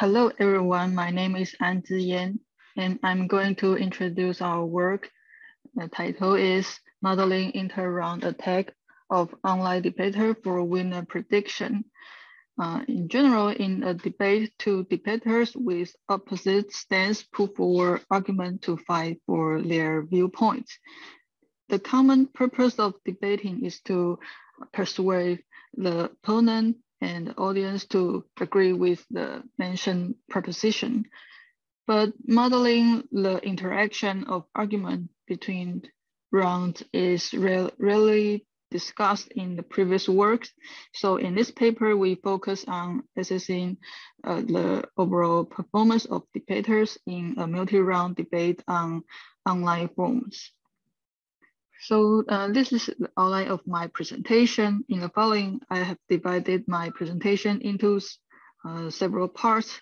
Hello, everyone. My name is An-Zi Yen, and I'm going to introduce our work. The title is Modeling Inter-Round Attack of Online Debater for Winner Prediction. Uh, in general, in a debate, two debaters with opposite stance put forward argument to fight for their viewpoints. The common purpose of debating is to persuade the opponent and audience to agree with the mentioned proposition. But modeling the interaction of argument between rounds is really discussed in the previous works. So in this paper, we focus on assessing uh, the overall performance of debaters in a multi-round debate on online forums. So uh, this is the outline of my presentation. In the following, I have divided my presentation into uh, several parts.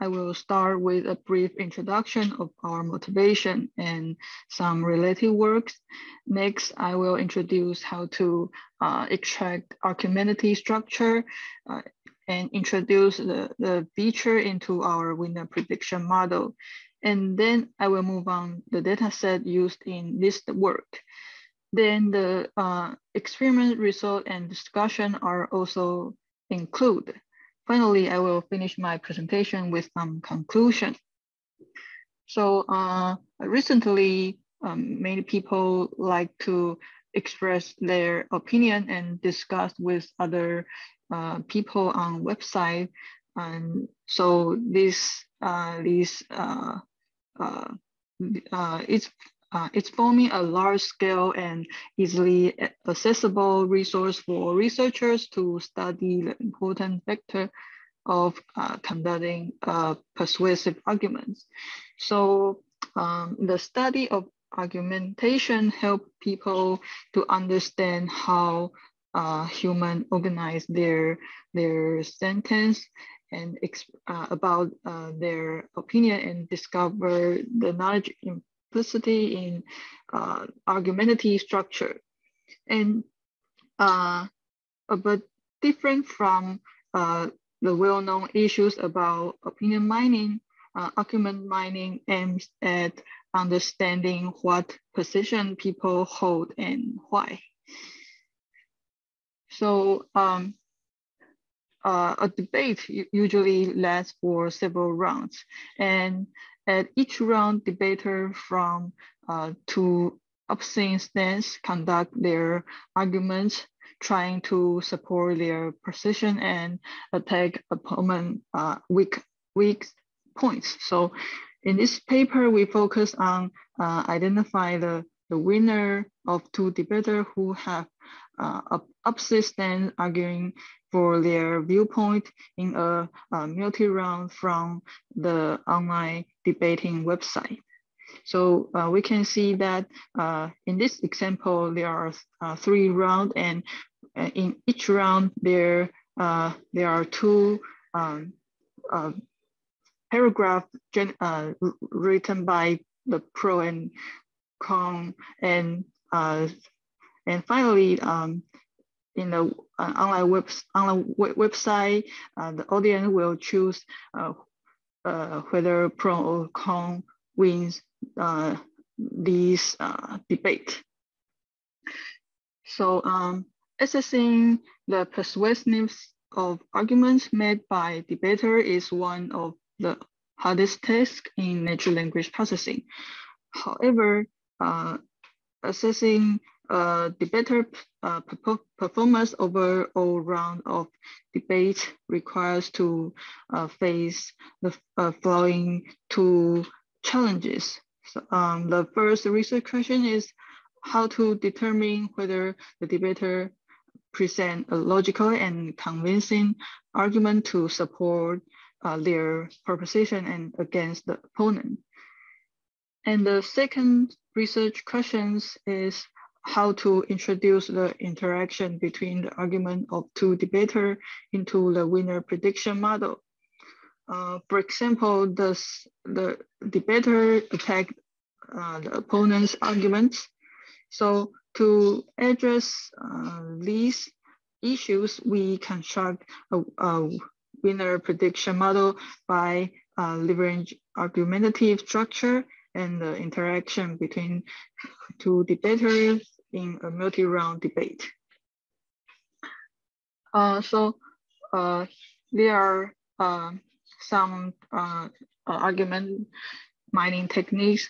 I will start with a brief introduction of our motivation and some related works. Next, I will introduce how to uh, extract argumentative structure uh, and introduce the, the feature into our winner prediction model. And then I will move on the data set used in this work. Then the uh, experiment result and discussion are also included. Finally, I will finish my presentation with some conclusion. So uh, recently, um, many people like to express their opinion and discuss with other uh, people on website. And so this, uh, this uh, uh, it's it's forming a large scale and easily accessible resource for researchers to study the important factor of conducting uh, persuasive arguments. So um, the study of argumentation help people to understand how uh, human organize their, their sentence and uh, about uh, their opinion and discover the knowledge simplicity in uh, argumentative structure. And uh, but different from uh, the well-known issues about opinion mining, uh, argument mining aims at understanding what position people hold and why. So um, uh, a debate usually lasts for several rounds. And at each round, debater from uh, two opposing stance conduct their arguments, trying to support their position and attack opponent uh, weak, weak points. So in this paper, we focus on uh, identify the, the winner of two debaters who have uh, opposite stance arguing for their viewpoint in a, a multi-round from the online debating website. So uh, we can see that uh, in this example, there are uh, three rounds and uh, in each round there, uh, there are two um, uh, paragraphs written by the pro and con and and finally, um, in the uh, online web online website, uh, the audience will choose uh, uh, whether pro or con wins uh, this uh, debate. So um, assessing the persuasiveness of arguments made by debater is one of the hardest tasks in natural language processing. However, assessing uh, the better uh, performance over all round of debate requires to uh, face the uh, following two challenges. So, um, the first research question is how to determine whether the debater present a logical and convincing argument to support uh, their proposition and against the opponent. And the second research questions is how to introduce the interaction between the argument of two debater into the winner prediction model. Uh, for example, does the debater attack uh, the opponent's arguments? So to address uh, these issues, we construct a, a winner prediction model by uh, leverage argumentative structure and the interaction between two debaters in a multi-round debate. Uh, so uh, there are uh, some uh, argument mining techniques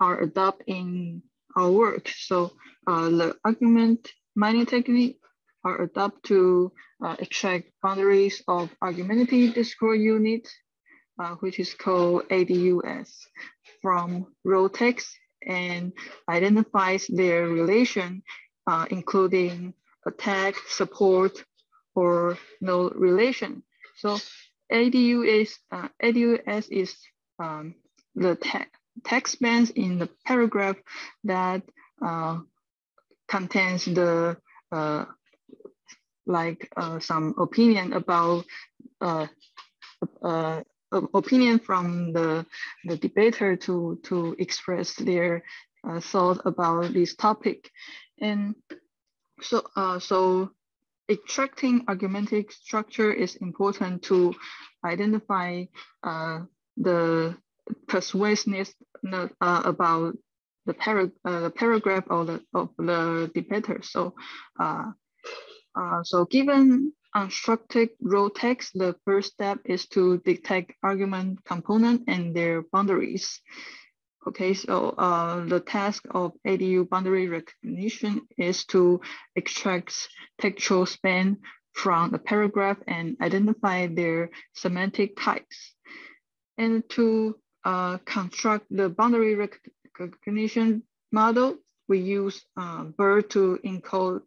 are adopted in our work. So uh, the argument mining technique are adopted to extract boundaries of argumentative discourse unit, uh, which is called ADUS, from raw text and identifies their relation, uh, including attack, support, or no relation. So ADUS, uh, ADUS is um, the te text bands in the paragraph that uh, contains the uh, like uh, some opinion about uh, uh, opinion from the, the debater to, to express their uh, thought about this topic. And so, uh, so extracting argumentative structure is important to identify uh, the persuasiveness uh, about the, para uh, the paragraph of the, of the debater. So, uh, uh, so given unstructured raw text, the first step is to detect argument component and their boundaries. Okay, so uh, the task of ADU boundary recognition is to extract textual span from the paragraph and identify their semantic types. And to uh, construct the boundary recognition model, we use uh, BERT to encode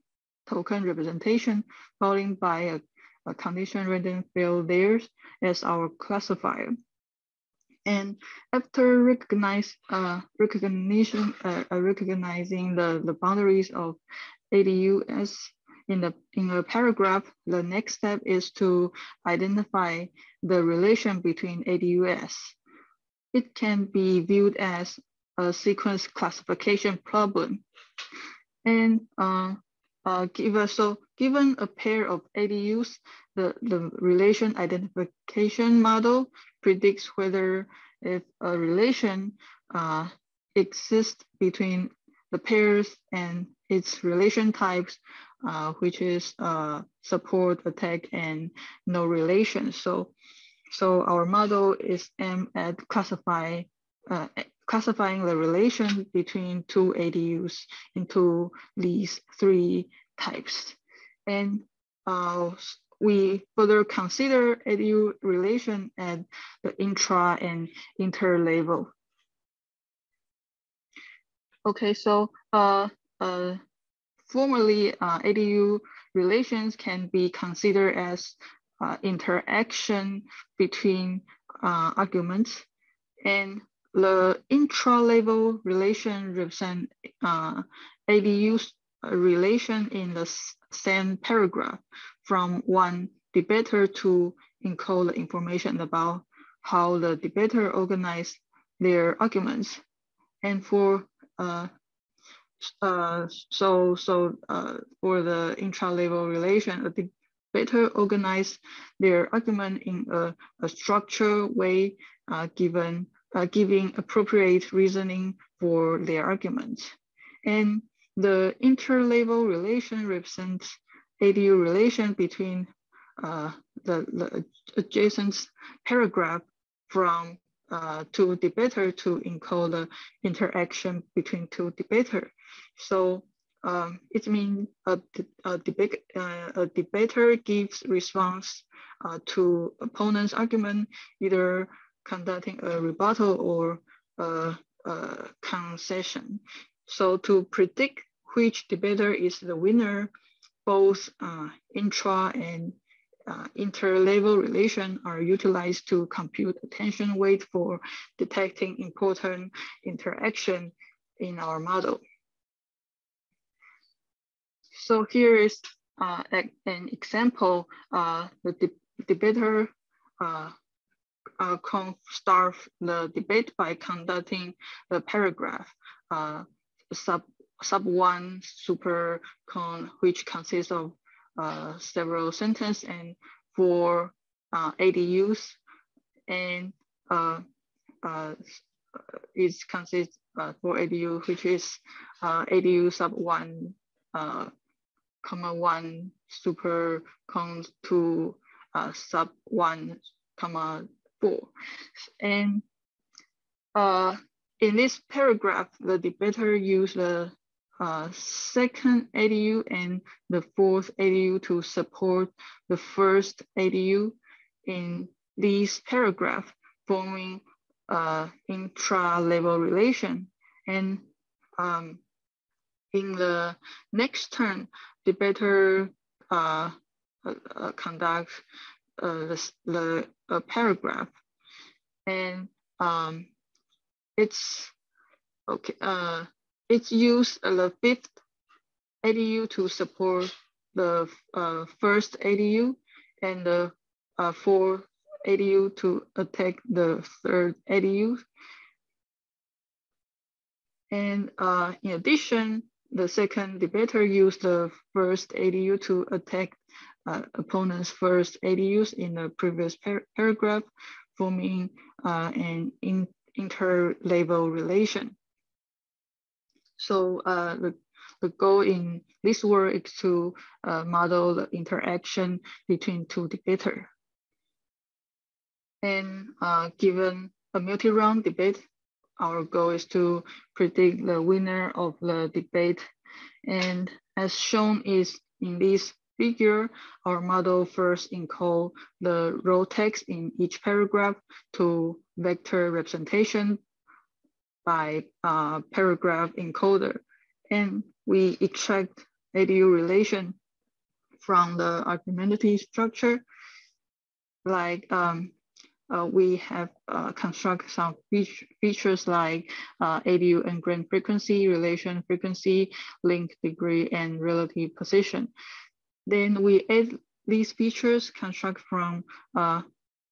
token representation followed by a, a condition random field layers as our classifier. And after recognize, uh, recognition, uh, uh recognizing the, the boundaries of ADUS in, the, in a paragraph, the next step is to identify the relation between ADUS. It can be viewed as a sequence classification problem. And uh, uh, so given a pair of ADUs, the, the relation identification model predicts whether if a relation uh, exists between the pairs and its relation types, uh, which is uh, support, attack, and no relation. So, so our model is aimed at classify, uh, classifying the relation between two ADUs into these three types. And uh, we further consider ADU relation at the intra and inter level. Okay, so uh, uh, formally, uh, ADU relations can be considered as uh, interaction between uh, arguments and the intra-level relation represent uh, ADU's relation in the same paragraph from one debater to encode the information about how the debater organized their arguments. And for uh, uh, so so uh, for the intra-level relation, a debater organized their argument in a, a structured way, uh, given uh, giving appropriate reasoning for their argument. And the inter-level relation represents ADU relation between uh, the, the, adjacent paragraph from uh, two debater to encode the interaction between two debater. So um, it means a, a, uh, a debater gives response uh, to opponent's argument, either conducting a rebuttal or a, a concession. So to predict which debater is the winner, both uh, intra and uh, inter-level relation are utilized to compute attention weight for detecting important interaction in our model. So here is uh, an example. Uh, the de debater uh, uh, start the debate by conducting the paragraph uh, sub sub one super con, which consists of uh, several sentences and for uh, ADUs and uh, uh, it consists uh, for ADU, which is uh, ADU sub one, uh, comma one super con two uh, sub one, comma four. And uh, in this paragraph, the debater used the uh, second ADU and the fourth ADU to support the first ADU in this paragraph, forming uh, intra-level relation. And um, in the next turn, debater uh, uh, conducts uh, the, the uh, paragraph. And um, it's okay. Uh, it's used the fifth ADU to support the uh, first ADU and the uh, fourth ADU to attack the third ADU. And uh, in addition, the second debater used the first ADU to attack uh, opponent's first ADUs in the previous par paragraph, forming uh, an in inter-level relation. So uh, the, the goal in this work is to uh, model the interaction between two debaters. And uh, given a multi-round debate, our goal is to predict the winner of the debate. And as shown is in this figure, our model first encode the raw text in each paragraph to vector representation by uh, paragraph encoder. And we extract ADU relation from the argumentative structure. Like um, uh, we have uh, construct some features like uh, ADU n-gram frequency, relation frequency, link degree, and relative position. Then we add these features construct from uh,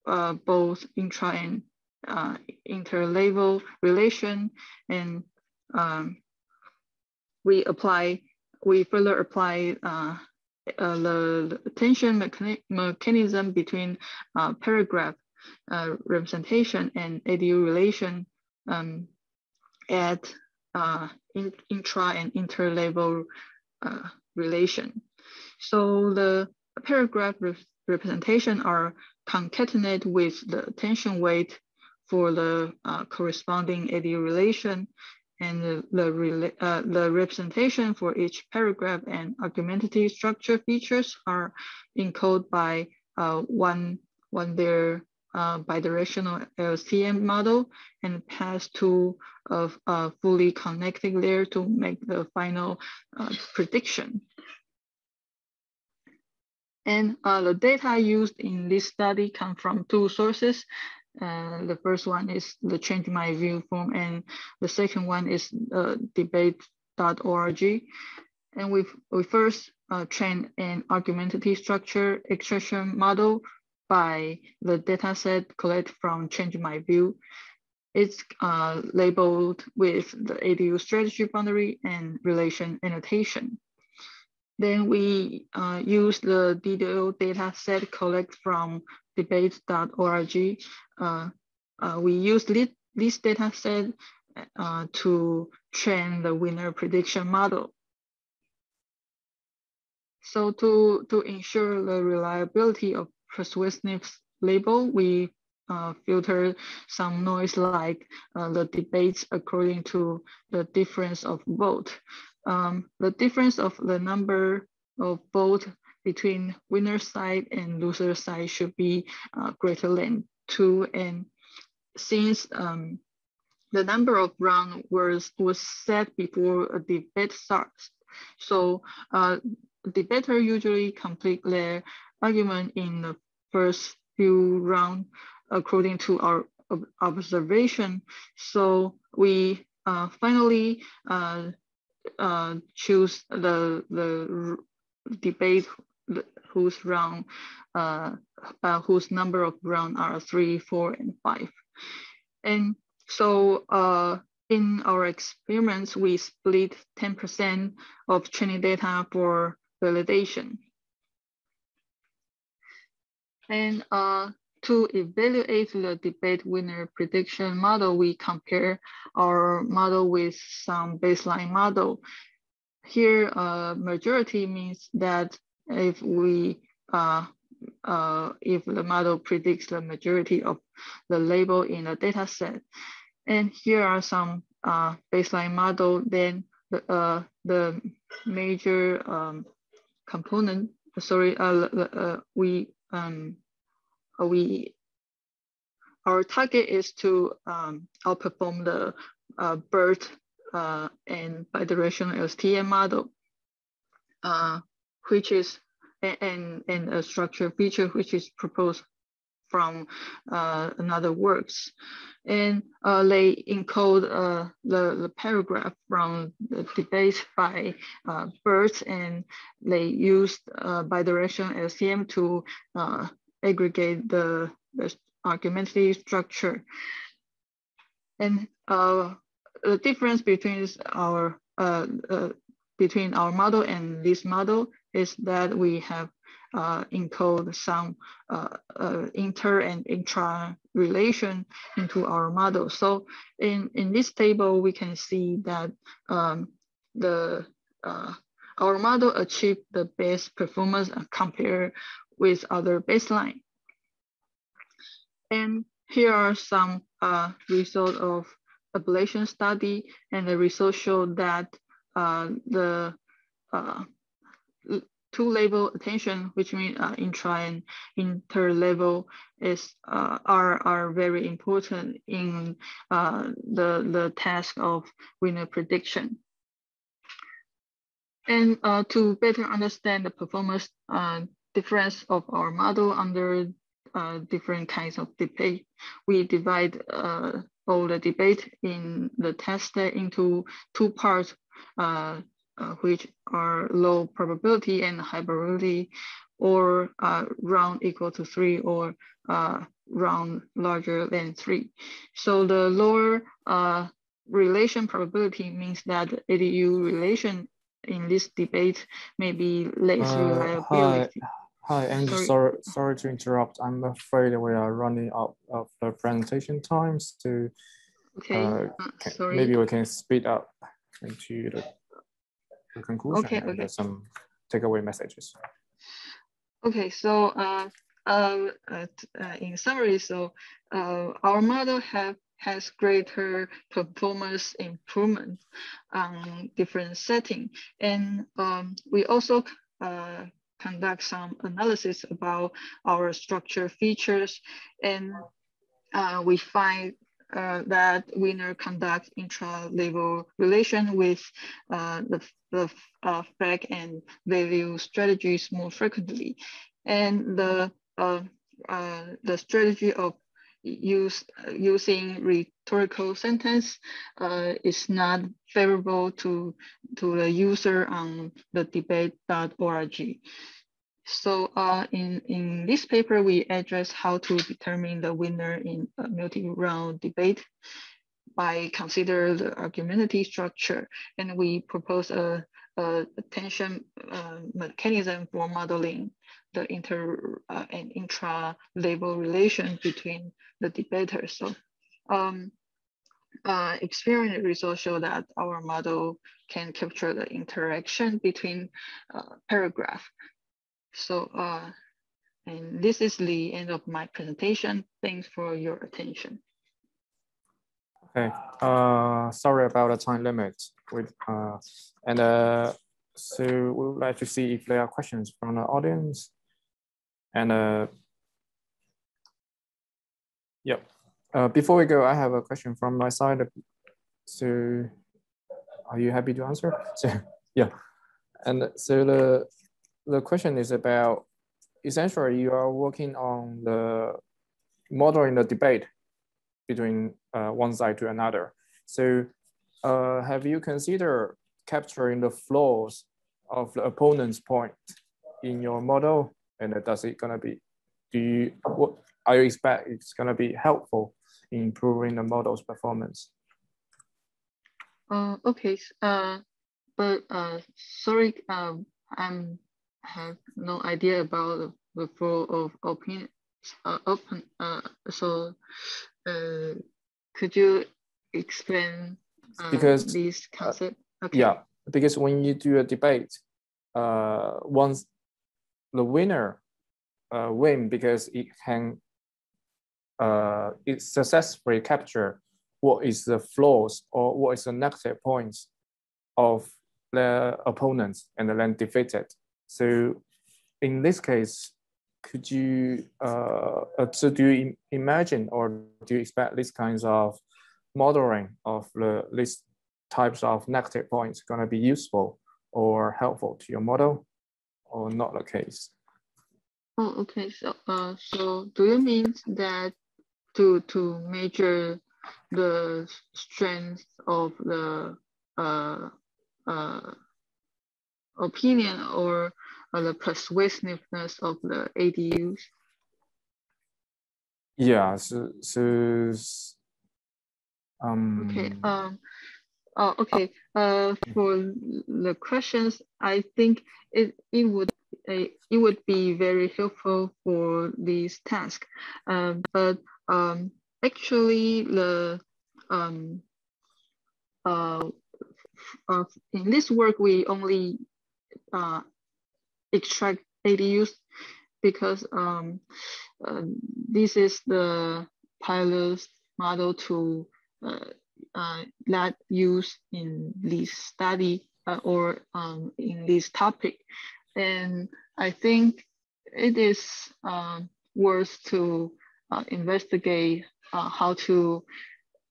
uh, both intra and uh, inter-level relation, and um, we apply, we further apply uh, uh, the tension mechani mechanism between uh, paragraph uh, representation and ADU relation um, at in, intra and inter-level relation. So the paragraph re representation are concatenated with the tension weight for the uh, corresponding ADU relation and the, the, uh, the, representation for each paragraph and argumentative structure features are encoded by uh, one, one their uh, bidirectional LSTM model and pass to a, a, fully connected layer to make the final uh, prediction. And uh, the data used in this study come from two sources. Uh, the first one is the change my view form, and the second one is uh, debate.org. And we we first uh, trained an argumentative structure extraction model by the dataset collected from Change My View. It's uh, labeled with the ADU strategy boundary and relation annotation. Then we uh, use the DDO data set collect from debate.org. Uh, uh, we use this, this data set uh, to train the winner prediction model. So to, to ensure the reliability of persuasiveness label, we uh, filter some noise like uh, the debates according to the difference of vote um, the difference of the number of votes between winner side and loser side should be uh, greater than two. And since um, the number of round was, was set before a debate starts, so uh, debater usually complete their argument in the first few rounds according to our observation. So we uh, finally uh, uh, choose the the debate whose round uh, uh, whose number of round are three, four, and five. And so uh, in our experiments, we split 10% of training data for validation. And uh, to evaluate the debate winner prediction model, we compare our model with some baseline model. Here, uh, majority means that if we uh, uh, if the model predicts the majority of the label in the data set. And here are some uh, baseline model, then the, uh, the major um, component, sorry, uh, uh, we, um, we, our target is to um, outperform the uh, BERT uh, and bidirectional LSTM model, uh, which is and, and a structure feature which is proposed from uh, another works. And uh, they encode uh, the, the paragraph from the debate by uh, BERT and they used uh, bidirectional LSTM to uh, aggregate the, the argumentative structure. And uh, the difference between our between our model and this model is that we have uh, encode some uh, uh, inter and intra relation into our model. So in, in this table, we can see that um, the uh, our model achieved the best performance compared with other baseline. And here are some uh, results of ablation study, and the results show that uh, the two level attention, which means uh, intra and inter level is uh, are are very important in uh, the the task of winner prediction. And uh, to better understand the performance uh, difference of our model under uh, different kinds of debate, we divide all the debate in the test into two parts uh, which are low probability and high probability or uh, round equal to three or uh, round larger than three. So the lower uh, relation probability means that ADU relation in this debate may be less uh, reliability. Hi. Hi, and sorry. sorry. sorry to interrupt. I'm afraid we are running out of the presentation times. To okay, uh, sorry. maybe we can speed up into the the conclusion okay, and okay. some takeaway messages. Okay, so uh, uh, uh, in summary, so uh, our model have has greater performance improvement on different setting. And um, we also uh, conduct some analysis about our structure features and uh, we find uh, that winner conduct intra-level relation with uh, the, the uh, and value strategies more frequently. And the, uh, uh, the strategy of use, using rhetorical sentence uh, is not favorable to, to the user on the debate.org. So uh, in, in this paper, we address how to determine the winner in a multi-round debate by consider the argumentative structure. And we propose a, a attention uh, mechanism for modeling the inter uh, and intra-level relation between the debaters. So um, uh, experience results show that our model can capture the interaction between uh, paragraph so, uh, and this is the end of my presentation. Thanks for your attention. Okay, uh, sorry about the time limit. With, uh, and uh, so we would like to see if there are questions from the audience. And uh, yep. Uh, before we go, I have a question from my side. So are you happy to answer? So yeah. And so the the question is about essentially you are working on the modeling the debate between uh, one side to another. So uh, have you considered capturing the flaws of the opponent's point in your model? And does it gonna be, do you, what you expect it's gonna be helpful in improving the model's performance? Uh, okay, uh, but uh, sorry, um, I'm have no idea about the flow of opinion, uh, open. Uh, so uh, could you explain uh, because this uh, concept? Okay. Yeah, because when you do a debate, uh, once the winner uh, win because it can uh, it successfully capture what is the flaws or what is the negative points of the opponents and then defeat it. So in this case, could you, uh, uh, so do you imagine or do you expect these kinds of modeling of the, these types of negative points going to be useful or helpful to your model or not the case? Oh, okay. So, uh, so do you mean that to to measure the strength of the uh, uh, opinion or uh, the persuasiveness of the ADUs? Yeah, so, so um, okay. Um, oh, okay. Uh, for the questions, I think it, it would uh, it would be very helpful for this task. Uh, but um, actually, the um, uh, uh, in this work, we only uh, extract ADUs because um, uh, this is the pilot model to uh, uh, that use in this study uh, or um, in this topic. And I think it is um, worth to uh, investigate uh, how to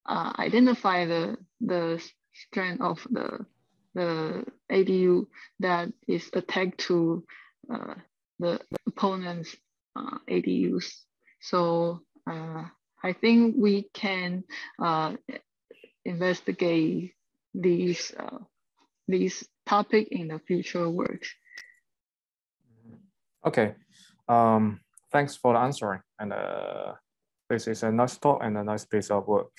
uh, identify the, the strength of the, the ADU that is attacked to uh, the, opponent's uh, ADUs. So uh, I think we can investigate these, these topic in the future work. Okay. Um, thanks for the answering. And uh, this is a nice talk and a nice piece of work.